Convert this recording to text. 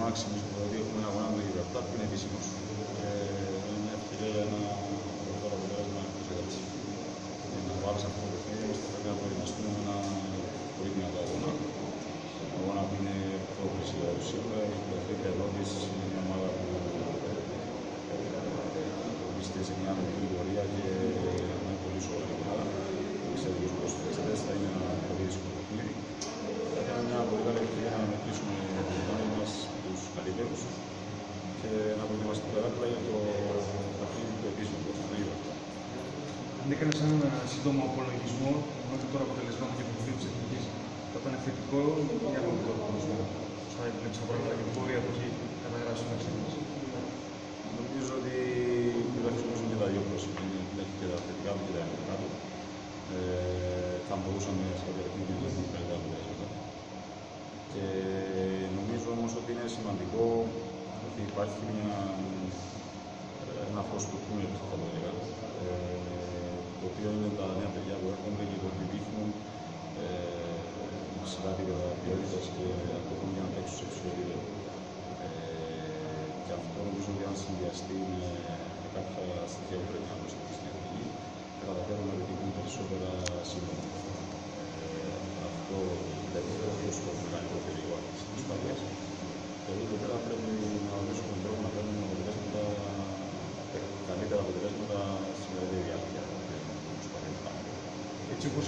Μάξι, εμείς το βραδύ έχουμε ένα αγώνα με τη Γιβραλτάρ που είναι επίσημος. Και είναι μια ευκαιρία για ένα πρώτο αποτέλεσμα εκτός έδρας. Για να πάρεις αυτό το παιχνίδι μας θα πρέπει να προετοιμαστούμε με ένα πολύ δυνατό αγώνα. Αγώνα που είναι πρόκληση για όλους σίγουρα. Η Φιλαδέλφια Ελλάδης είναι μια ομάδα που βρίσκεται σε μια μεγάλη πορεία και είναι πολύ σοβαρή ομάδα. Ξέρω τους προσφυγιστές θα είναι ένα πολύ δύσκολο παιχνίδι. Θα ήταν μια πολύ καλή ευκαιρία να μετρήσουμε τους γονείς μας τους καλύτερους και να προετοιμαστούμε παράλληλα για το παιχνίδι του επίσημου του Αθηναίου. Αν έκανε έναν σύντομο απολογισμό μέχρι τώρα αποτελεσμάτων και παιχνίδι της Εθνικής, θα ήταν θετικό για τον το απολογισμό; Θα έβλεψε τα πράγματα και την πορεία που έχει καταγράψει μέχρι στιγμής. Νομίζω ότι τουλάχιστον είναι και τα δύο πρόσωπα. Έχει και τα θετικά και τα αρνητικά του. Ε, θα μπορούσαμε σε κάποια παιχνίδια να έχουμε καλύτερα αποτελέσματα. Και νομίζω όμως ότι είναι σημαντικό ότι υπάρχει μια, ένα φως του τούνελ, θα το έλεγα, ε, το οποίο είναι τα νέα παιδιά που έρχονται και το ότι δείχνουν ε, ψηλά επίπεδα ποιότητας και ακόμα για να παίξουν σε υψηλό επίπεδο. Ε, και αυτό νομίζω ότι αν συνδυαστεί με, με κάποια στοιχεία больше